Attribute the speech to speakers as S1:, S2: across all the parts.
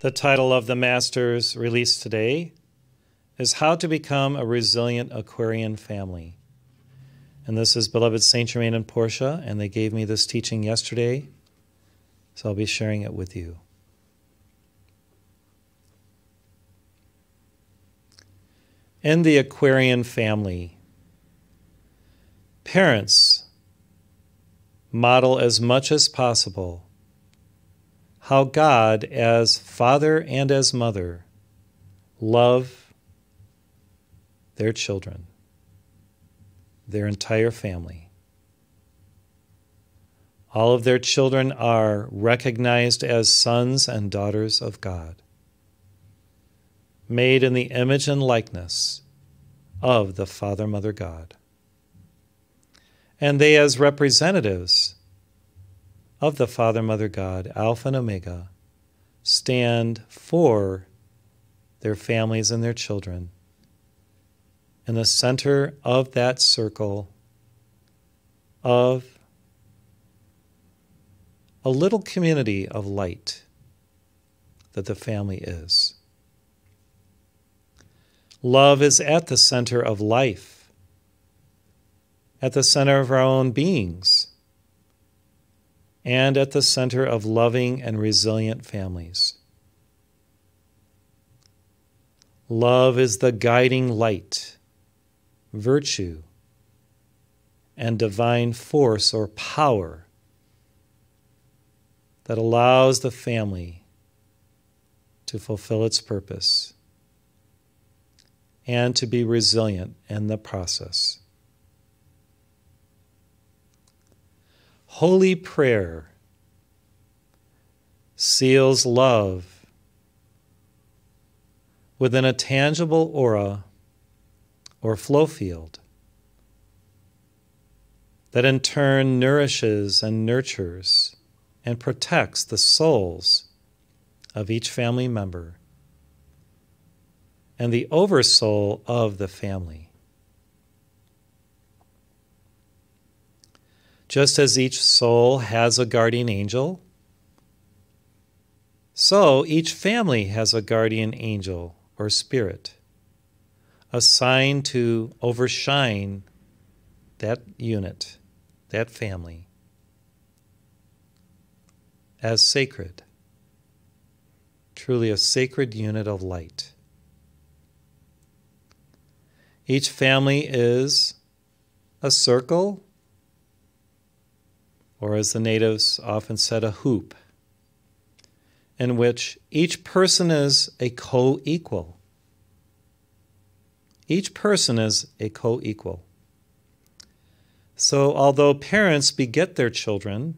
S1: The title of the Master's release today is How to Become a Resilient Aquarian Family. And this is beloved Saint Germain and Portia, and they gave me this teaching yesterday, so I'll be sharing it with you. In the Aquarian family, parents model as much as possible how God, as father and as mother, love their children, their entire family. All of their children are recognized as sons and daughters of God, made in the image and likeness of the Father, Mother, God. And they, as representatives of the Father, Mother, God, Alpha and Omega, stand for their families and their children. In the center of that circle of a little community of light that the family is. Love is at the center of life, at the center of our own beings and at the center of loving and resilient families. Love is the guiding light, virtue, and divine force or power that allows the family to fulfill its purpose and to be resilient in the process. Holy prayer seals love within a tangible aura or flow field that in turn nourishes and nurtures and protects the souls of each family member and the oversoul of the family. Just as each soul has a guardian angel, so each family has a guardian angel or spirit assigned to overshine that unit, that family, as sacred, truly a sacred unit of light. Each family is a circle or as the natives often said, a hoop, in which each person is a co equal. Each person is a co equal. So, although parents beget their children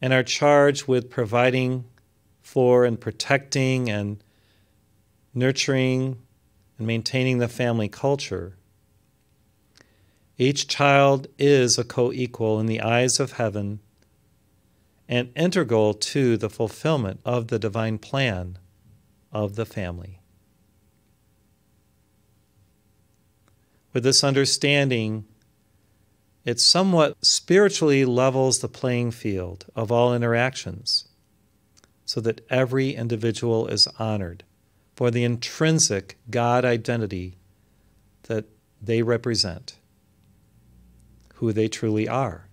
S1: and are charged with providing for and protecting and nurturing and maintaining the family culture, each child is a co equal in the eyes of heaven and integral to the fulfillment of the divine plan of the family. With this understanding, it somewhat spiritually levels the playing field of all interactions so that every individual is honored for the intrinsic God identity that they represent who they truly are.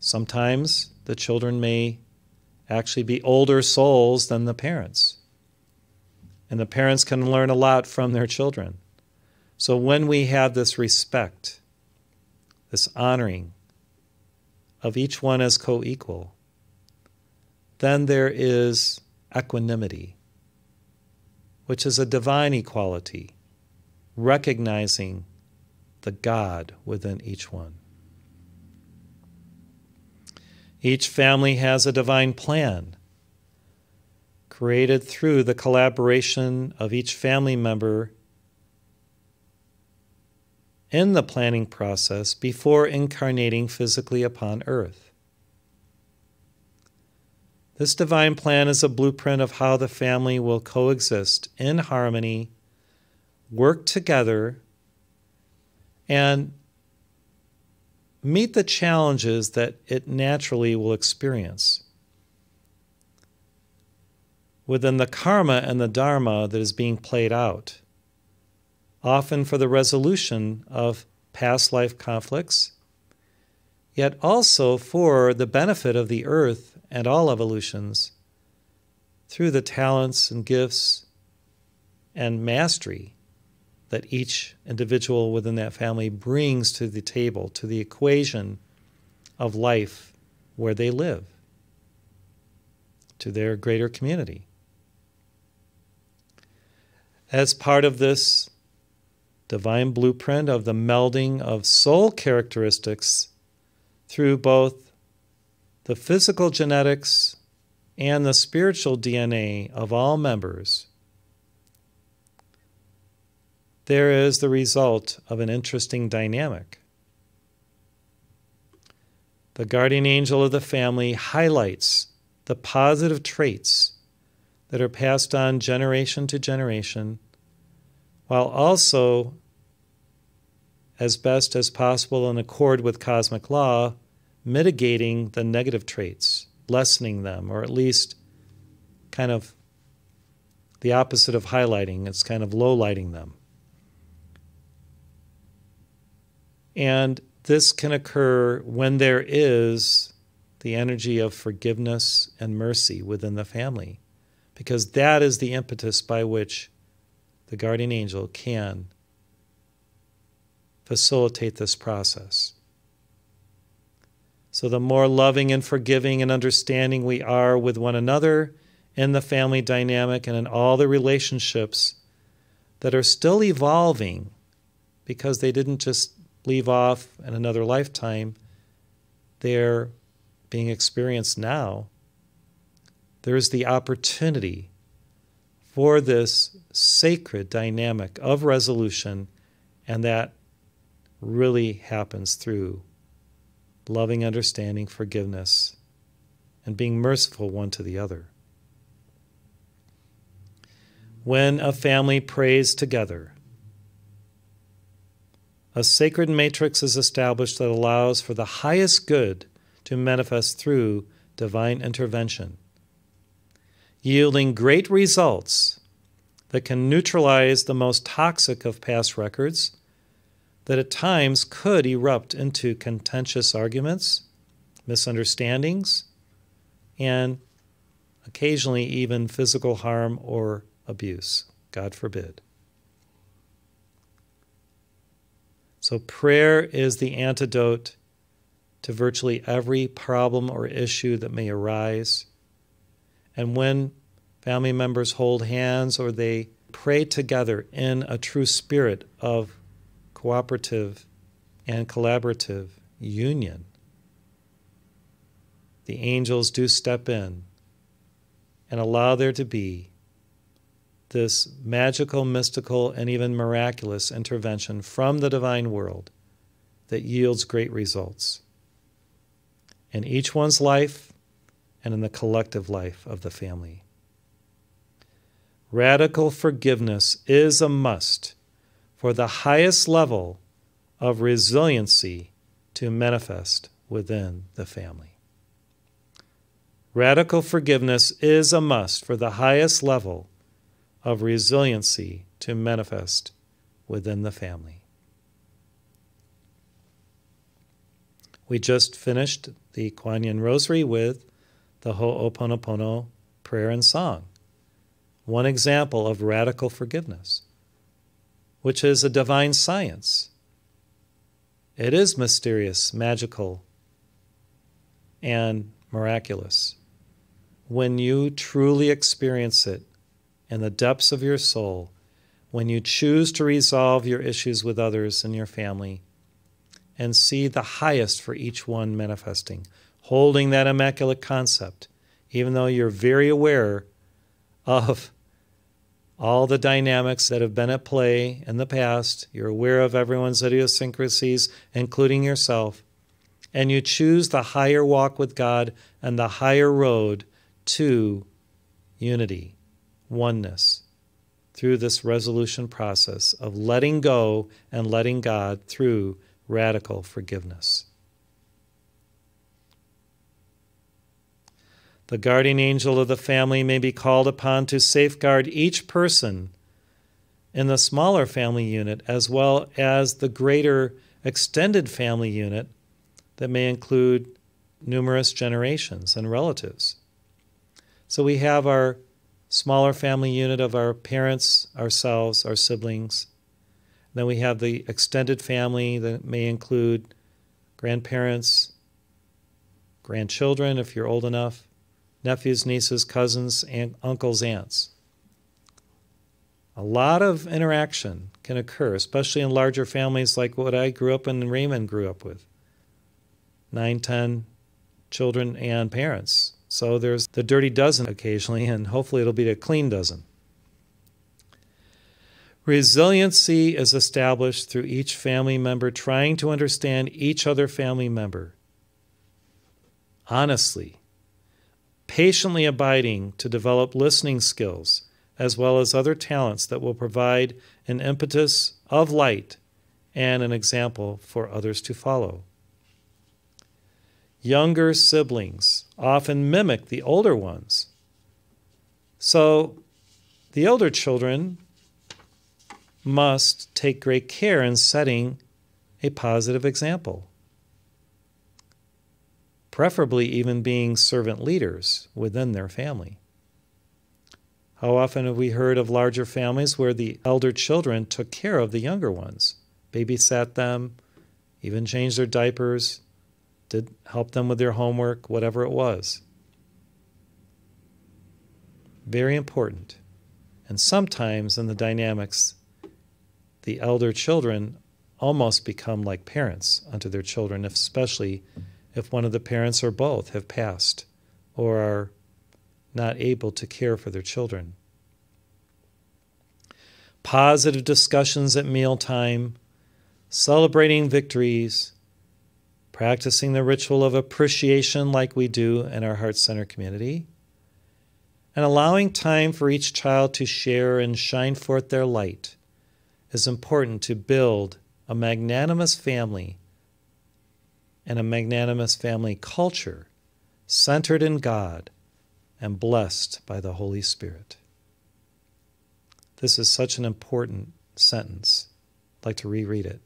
S1: Sometimes the children may actually be older souls than the parents. And the parents can learn a lot from their children. So when we have this respect, this honoring of each one as co equal, then there is equanimity, which is a divine equality, recognizing the God within each one. Each family has a divine plan created through the collaboration of each family member in the planning process before incarnating physically upon earth. This divine plan is a blueprint of how the family will coexist in harmony, work together, and meet the challenges that it naturally will experience. within the karma and the dharma that is being played out, often for the resolution of past life conflicts, yet also for the benefit of the earth and all evolutions through the talents and gifts and mastery that each individual within that family brings to the table, to the equation of life where they live, to their greater community. As part of this divine blueprint of the melding of soul characteristics through both the physical genetics and the spiritual DNA of all members, there is the result of an interesting dynamic. The guardian angel of the family highlights the positive traits that are passed on generation to generation, while also, as best as possible in accord with cosmic law, mitigating the negative traits, lessening them, or at least kind of the opposite of highlighting, it's kind of low lighting them. And this can occur when there is the energy of forgiveness and mercy within the family, because that is the impetus by which the guardian angel can facilitate this process. So, the more loving and forgiving and understanding we are with one another in the family dynamic and in all the relationships that are still evolving because they didn't just leave off in another lifetime, they're being experienced now. There is the opportunity for this sacred dynamic of resolution, and that really happens through loving understanding, forgiveness, and being merciful one to the other. When a family prays together, a sacred matrix is established that allows for the highest good to manifest through divine intervention, yielding great results that can neutralize the most toxic of past records that at times could erupt into contentious arguments, misunderstandings, and occasionally even physical harm or abuse. God forbid. So, prayer is the antidote to virtually every problem or issue that may arise. And when family members hold hands or they pray together in a true spirit of cooperative and collaborative union, the angels do step in and allow there to be this magical, mystical, and even miraculous intervention from the divine world that yields great results in each one's life and in the collective life of the family. Radical forgiveness is a must for the highest level of resiliency to manifest within the family. Radical forgiveness is a must for the highest level of resiliency to manifest within the family. We just finished the Kuan Yin Rosary with the Ho'oponopono prayer and song, one example of radical forgiveness, which is a divine science. It is mysterious, magical, and miraculous. When you truly experience it in the depths of your soul when you choose to resolve your issues with others and your family and see the highest for each one manifesting, holding that immaculate concept, even though you're very aware of all the dynamics that have been at play in the past. You're aware of everyone's idiosyncrasies, including yourself. And you choose the higher walk with God and the higher road to unity oneness through this resolution process of letting go and letting God through radical forgiveness. The guardian angel of the family may be called upon to safeguard each person in the smaller family unit as well as the greater extended family unit that may include numerous generations and relatives. So we have our smaller family unit of our parents, ourselves, our siblings. Then we have the extended family that may include grandparents, grandchildren, if you're old enough, nephews, nieces, cousins, and uncles, aunts. A lot of interaction can occur, especially in larger families like what I grew up in and Raymond grew up with. Nine, ten children and parents. So there's the dirty dozen occasionally, and hopefully it'll be a clean dozen. Resiliency is established through each family member trying to understand each other family member. Honestly, patiently abiding to develop listening skills as well as other talents that will provide an impetus of light and an example for others to follow. Younger siblings often mimic the older ones. So the older children must take great care in setting a positive example, preferably even being servant leaders within their family. How often have we heard of larger families where the elder children took care of the younger ones, babysat them, even changed their diapers, help them with their homework, whatever it was? Very important. And sometimes in the dynamics, the elder children almost become like parents unto their children, especially if one of the parents or both have passed or are not able to care for their children. Positive discussions at mealtime, celebrating victories, practicing the ritual of appreciation like we do in our Heart Center community, and allowing time for each child to share and shine forth their light is important to build a magnanimous family and a magnanimous family culture centered in God and blessed by the Holy Spirit. This is such an important sentence. I'd like to reread it.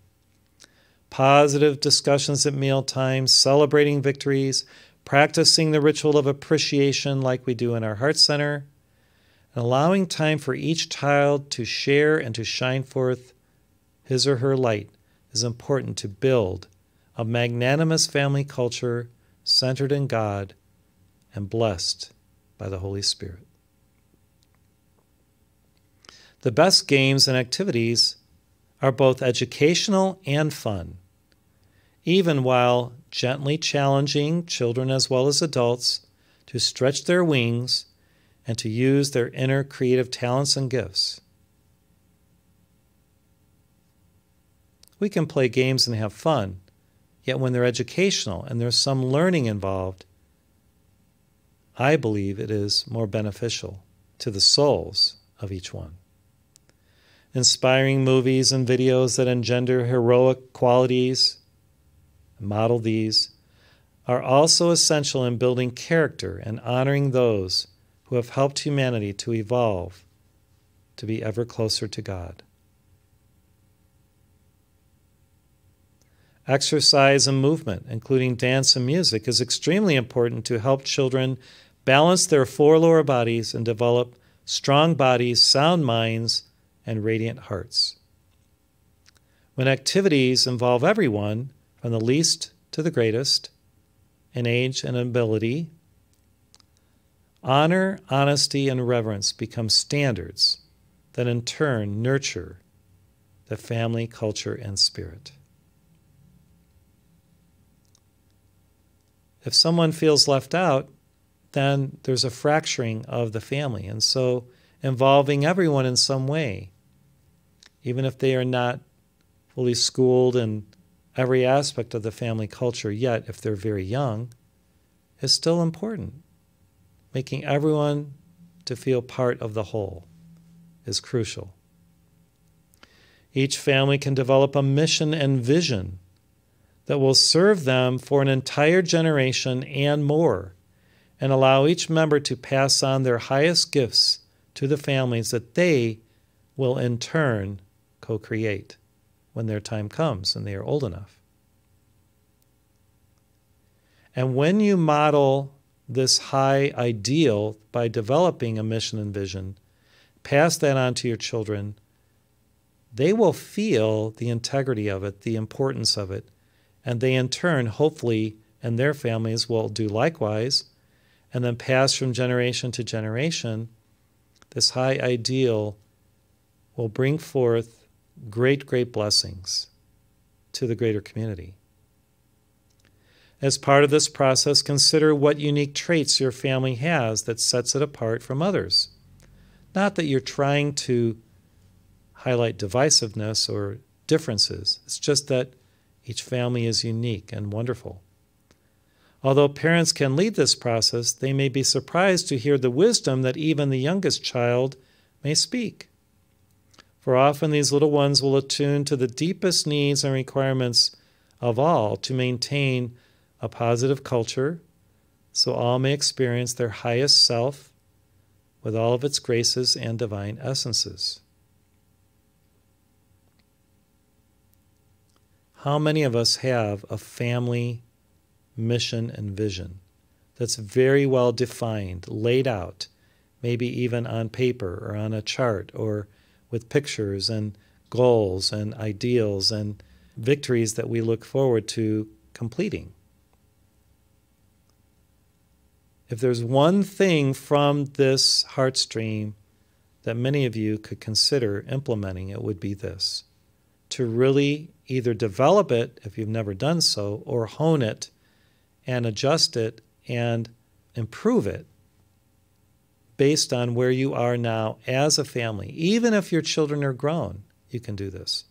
S1: Positive discussions at mealtimes, celebrating victories, practicing the ritual of appreciation like we do in our Heart Center, and allowing time for each child to share and to shine forth his or her light is important to build a magnanimous family culture centered in God and blessed by the Holy Spirit. The best games and activities are both educational and fun, even while gently challenging children as well as adults to stretch their wings and to use their inner creative talents and gifts. We can play games and have fun, yet when they're educational and there's some learning involved, I believe it is more beneficial to the souls of each one. Inspiring movies and videos that engender heroic qualities, model these, are also essential in building character and honoring those who have helped humanity to evolve to be ever closer to God. Exercise and movement, including dance and music, is extremely important to help children balance their four lower bodies and develop strong bodies, sound minds, and radiant hearts. When activities involve everyone, from the least to the greatest, in age and ability, honor, honesty, and reverence become standards that in turn nurture the family culture and spirit. If someone feels left out, then there's a fracturing of the family. And so involving everyone in some way, even if they are not fully schooled in every aspect of the family culture yet, if they're very young, is still important. Making everyone to feel part of the whole is crucial. Each family can develop a mission and vision that will serve them for an entire generation and more and allow each member to pass on their highest gifts to the families that they will in turn co create when their time comes and they are old enough. And when you model this high ideal by developing a mission and vision, pass that on to your children, they will feel the integrity of it, the importance of it, and they in turn, hopefully, and their families will do likewise, and then pass from generation to generation. This high ideal will bring forth great, great blessings to the greater community. As part of this process, consider what unique traits your family has that sets it apart from others. Not that you're trying to highlight divisiveness or differences, it's just that each family is unique and wonderful. Although parents can lead this process, they may be surprised to hear the wisdom that even the youngest child may speak. For often these little ones will attune to the deepest needs and requirements of all to maintain a positive culture so all may experience their highest self with all of its graces and divine essences. How many of us have a family mission and vision that's very well defined, laid out, maybe even on paper or on a chart or with pictures and goals and ideals and victories that we look forward to completing? If there's one thing from this heart stream that many of you could consider implementing, it would be this to really either develop it if you've never done so, or hone it and adjust it and improve it based on where you are now as a family. Even if your children are grown, you can do this.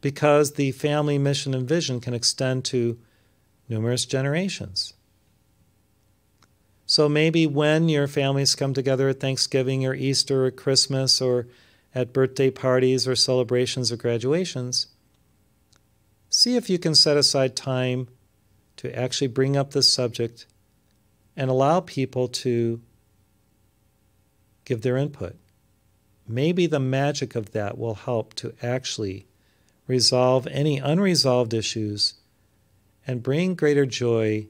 S1: Because the family mission and vision can extend to numerous generations. So maybe when your families come together at Thanksgiving or Easter or Christmas or at birthday parties or celebrations or graduations, see if you can set aside time to actually bring up this subject and allow people to give their input. Maybe the magic of that will help to actually resolve any unresolved issues and bring greater joy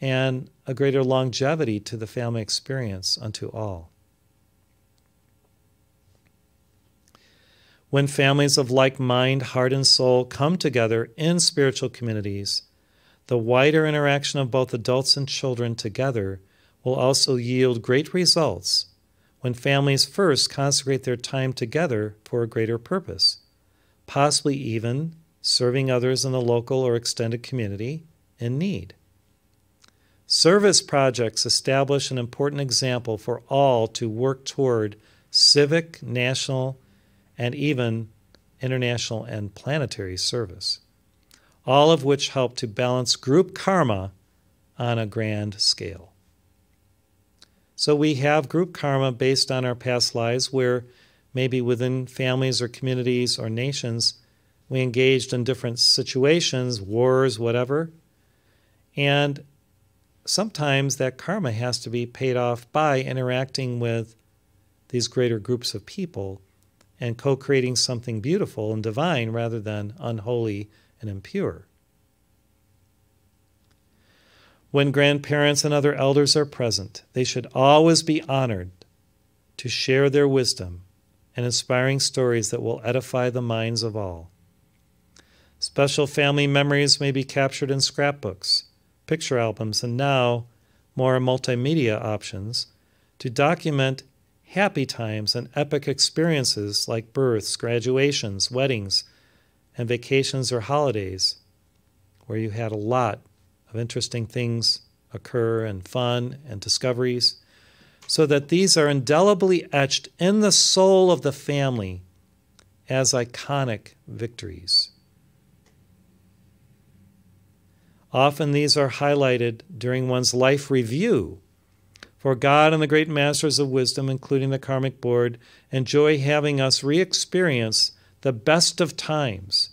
S1: and a greater longevity to the family experience unto all. When families of like mind, heart, and soul come together in spiritual communities, the wider interaction of both adults and children together will also yield great results when families first consecrate their time together for a greater purpose, possibly even serving others in the local or extended community in need. Service projects establish an important example for all to work toward civic, national, and even international and planetary service, all of which help to balance group karma on a grand scale. So we have group karma based on our past lives where maybe within families or communities or nations we engaged in different situations, wars, whatever. And sometimes that karma has to be paid off by interacting with these greater groups of people and co creating something beautiful and divine rather than unholy and impure. When grandparents and other elders are present, they should always be honored to share their wisdom and inspiring stories that will edify the minds of all. Special family memories may be captured in scrapbooks picture albums, and now more multimedia options to document happy times and epic experiences like births, graduations, weddings, and vacations or holidays, where you had a lot of interesting things occur and fun and discoveries, so that these are indelibly etched in the soul of the family as iconic victories. Often these are highlighted during one's life review. For God and the great masters of wisdom, including the karmic board, enjoy having us re experience the best of times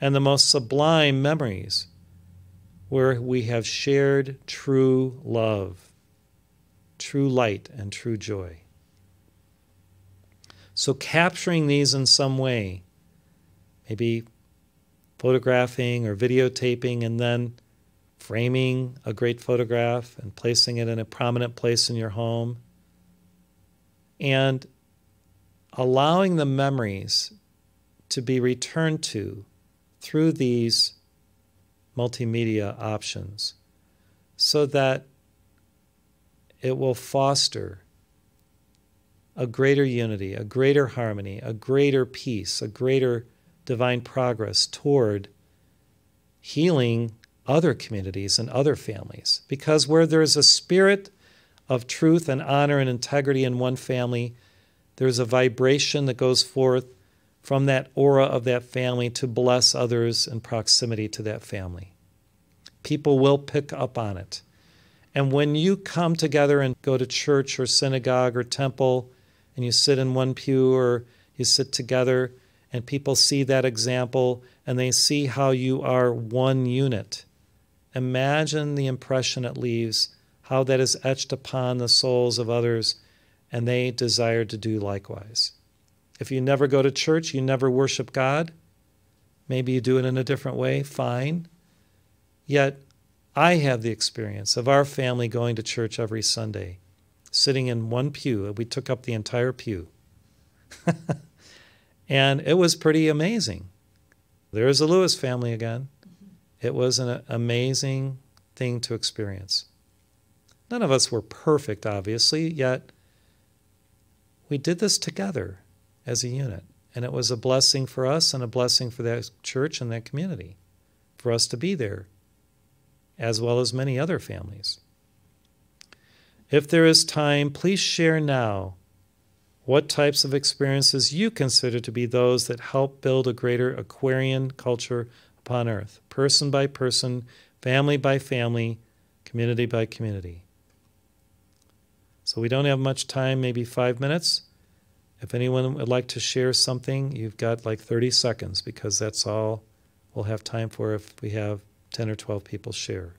S1: and the most sublime memories where we have shared true love, true light, and true joy. So, capturing these in some way, maybe photographing or videotaping, and then framing a great photograph and placing it in a prominent place in your home, and allowing the memories to be returned to through these multimedia options so that it will foster a greater unity, a greater harmony, a greater peace, a greater divine progress toward healing other communities and other families. Because where there's a spirit of truth and honor and integrity in one family, there's a vibration that goes forth from that aura of that family to bless others in proximity to that family. People will pick up on it. And when you come together and go to church or synagogue or temple, and you sit in one pew or you sit together and people see that example and they see how you are one unit. Imagine the impression it leaves, how that is etched upon the souls of others, and they desire to do likewise. If you never go to church, you never worship God, maybe you do it in a different way, fine. Yet, I have the experience of our family going to church every Sunday sitting in one pew. We took up the entire pew. and it was pretty amazing. There's the Lewis family again. It was an amazing thing to experience. None of us were perfect, obviously, yet we did this together as a unit. And it was a blessing for us and a blessing for that church and that community for us to be there, as well as many other families. If there is time, please share now what types of experiences you consider to be those that help build a greater Aquarian culture upon earth, person by person, family by family, community by community. So we don't have much time, maybe five minutes. If anyone would like to share something, you've got like 30 seconds because that's all we'll have time for if we have 10 or 12 people share.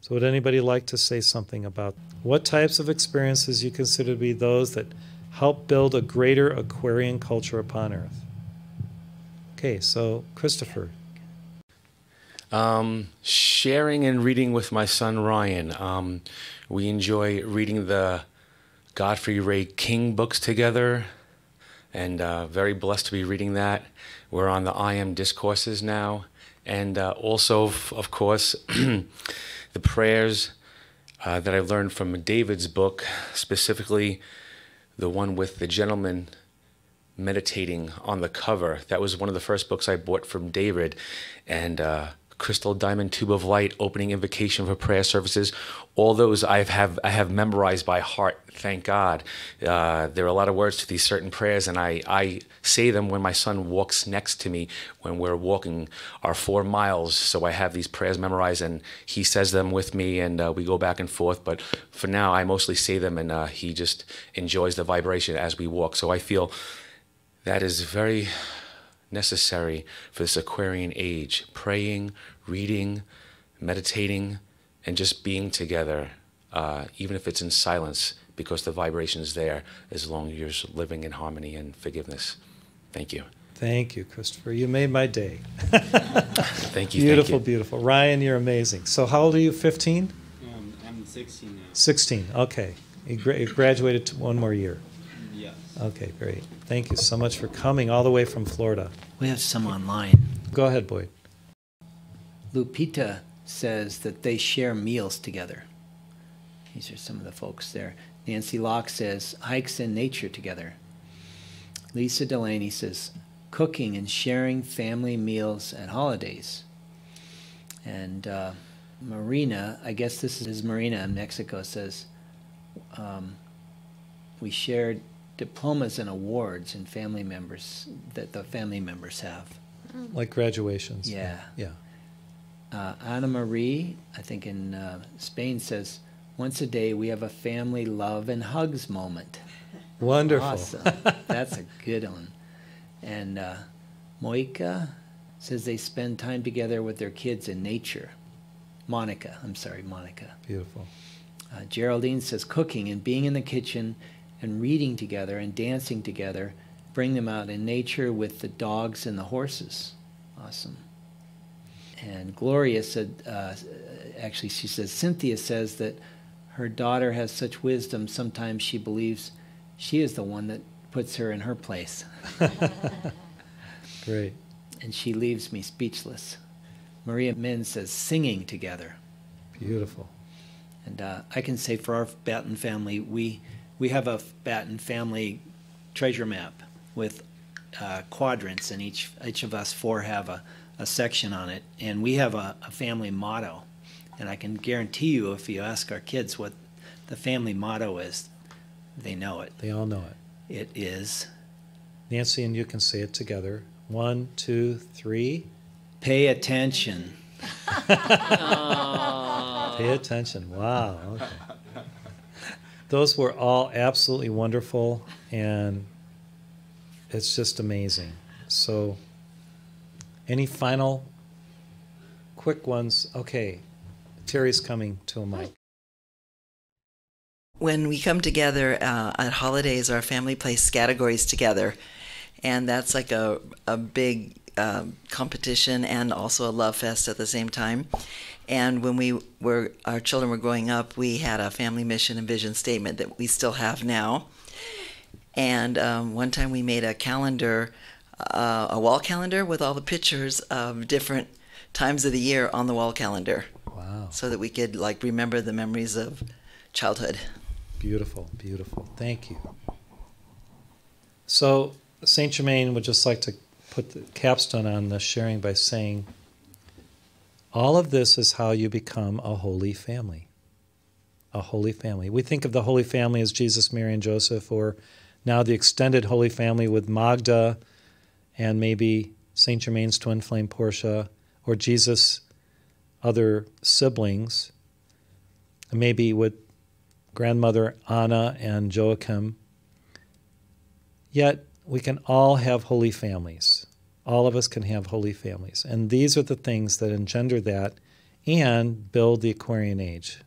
S1: So, would anybody like to say something about what types of experiences you consider to be those that help build a greater Aquarian culture upon Earth? Okay, so Christopher.
S2: Um, sharing and reading with my son Ryan. Um, we enjoy reading the Godfrey Ray King books together, and uh, very blessed to be reading that. We're on the I Am discourses now, and uh, also, of course. the prayers uh, that I learned from David's book, specifically the one with the gentleman meditating on the cover. That was one of the first books I bought from David. And uh, crystal diamond tube of light, opening invocation for prayer services. All those I have I have memorized by heart. Thank God. Uh, there are a lot of words to these certain prayers, and I I say them when my son walks next to me when we're walking our four miles. So I have these prayers memorized, and he says them with me, and uh, we go back and forth. But for now, I mostly say them, and uh, he just enjoys the vibration as we walk. So I feel that is very necessary for this Aquarian age praying, reading, meditating, and just being together, uh, even if it's in silence, because the vibration is there as long as you're living in harmony and forgiveness. Thank you.
S1: Thank you, Christopher. You made my day.
S2: thank you.
S1: Beautiful,
S2: thank you.
S1: beautiful. Ryan, you're amazing. So, how old are you? 15?
S3: Um, I'm 16 now.
S1: 16, okay. You, gra- you graduated to one more year. Okay, great. Thank you so much for coming all the way from Florida.
S4: We have some online.
S1: Go ahead, Boyd.
S4: Lupita says that they share meals together. These are some of the folks there. Nancy Locke says hikes in nature together. Lisa Delaney says cooking and sharing family meals at holidays. And uh, Marina, I guess this is Marina in Mexico, says um, we shared diplomas and awards and family members that the family members have.
S1: Like graduations.
S4: Yeah.
S1: Yeah.
S4: Uh, Anna Marie, I think in uh, Spain, says, once a day we have a family love and hugs moment.
S1: Wonderful.
S4: Awesome. That's a good one. And uh, Moika says they spend time together with their kids in nature. Monica. I'm sorry, Monica.
S1: Beautiful.
S4: Uh, Geraldine says cooking and being in the kitchen and reading together and dancing together bring them out in nature with the dogs and the horses. Awesome. And Gloria said, uh, actually, she says, Cynthia says that her daughter has such wisdom, sometimes she believes she is the one that puts her in her place.
S1: Great.
S4: And she leaves me speechless. Maria Min says, singing together.
S1: Beautiful.
S4: And uh, I can say for our Batten family, we we have a Batten family treasure map with uh, quadrants, and each each of us four have a, a section on it, and we have a, a family motto. And I can guarantee you, if you ask our kids what the family motto is, they know it.
S1: They all know it.
S4: It is
S1: Nancy and you can say it together. One, two, three.
S4: pay attention.
S1: Pay attention. Wow. Okay. Those were all absolutely wonderful, and it's just amazing. So, any final quick ones? Okay. Terry's coming to a mic.
S5: when we come together uh, at holidays, our family plays categories together, and that's like a a big um, competition and also a love fest at the same time. And when we were our children were growing up, we had a family mission and vision statement that we still have now. And um, one time we made a calendar, uh, a wall calendar with all the pictures of different times of the year on the wall calendar,
S1: Wow.
S5: so that we could like remember the memories of childhood.
S1: Beautiful, beautiful. Thank you. So, St. Germain would just like to put the capstone on the sharing by saying all of this is how you become a holy family. A holy family. We think of the Holy Family as Jesus, Mary, and Joseph, or now the extended Holy Family with Magda and maybe St. Germain's twin flame Portia, or Jesus' other siblings, and maybe with grandmother Anna and Joachim. Yet we can all have holy families. All of us can have holy families. And these are the things that engender that and build the Aquarian age.